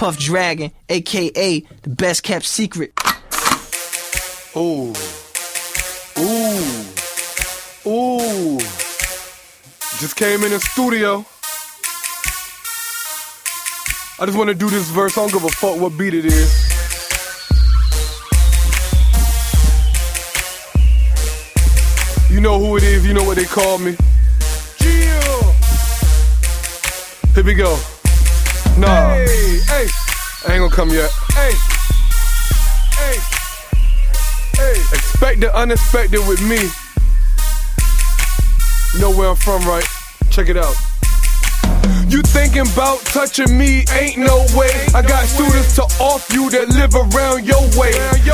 Puff Dragon, aka the best kept secret. Ooh. Ooh. Ooh. Just came in the studio. I just want to do this verse. I don't give a fuck what beat it is. You know who it is. You know what they call me. Here we go. Nah. Hey, hey. I ain't gonna come yet. Hey. Hey. Hey. Expect the unexpected with me. You know where I'm from, right? Check it out. You thinking about touching me? Ain't no way. I got students to off you that live around your way.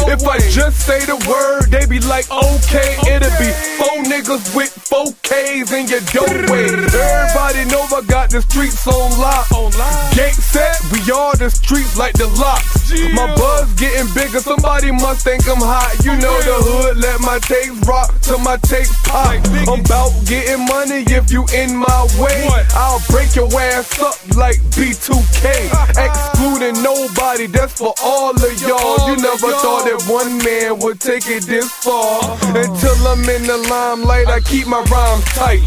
If I just say the word, they be like, okay. It'll be four niggas with four K's in your doorway. Everybody know I got the streets on lock. Gate set, we are the streets like the locks. My buzz getting bigger, somebody must think I'm hot. You know the hood, let my tapes rock till my tapes pop. I'm about getting money if you in my way. I'll break your ass up like B2K. Excluding that's for all of y'all. You never thought that one man would take it this far. Until I'm in the limelight, I keep my rhymes tight.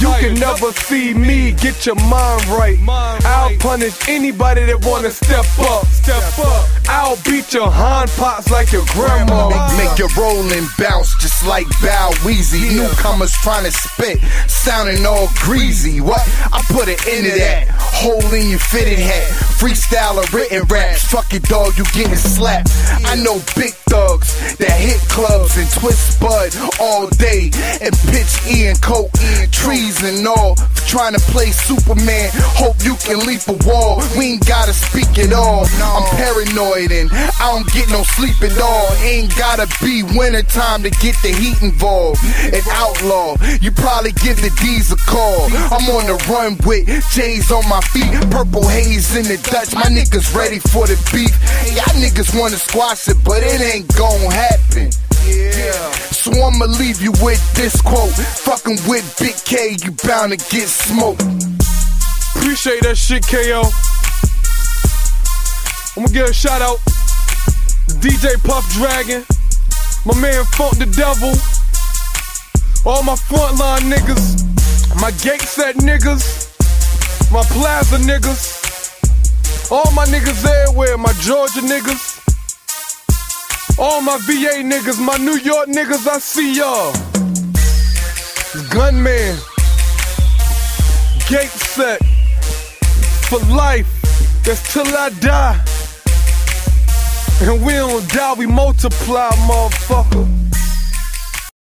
You can never see me, get your mind right. I'll punish anybody that wanna step up. Step up. I'll beat your hind pots like your grandma. Make, make your roll and bounce just like Bow Weezy. Newcomers trying to spit, sounding all greasy. What? I put it into that. Hole in your fitted hat. Freestyle or written raps. Fuck dog, you getting slapped. I know big thugs that hit clubs and twist bud all day and pitch in Coke, in trees and all. Trying to play Superman. Hope you can leap a wall. We ain't gotta speak at all. I'm paranoid and I don't get no sleep at all. Ain't gotta be wintertime to get the heat involved. An outlaw, you probably give the D's a call. I'm on the run with J's on my feet, purple haze in the Dutch. My niggas ready for the beef. Y'all niggas wanna squash it, but it ain't gon' happen. Yeah. So I'ma leave you with this quote. Fucking with Big K, you bound to get smoked. Appreciate that shit, Kao. I'm gonna give a shout out to DJ Puff Dragon, my man Funk the Devil, all my frontline niggas, my gate set niggas, my plaza niggas, all my niggas everywhere, my Georgia niggas, all my VA niggas, my New York niggas, I see y'all. OneMan, gate set, for life, that's till I die. And we don't die, we multiply, motherfucker.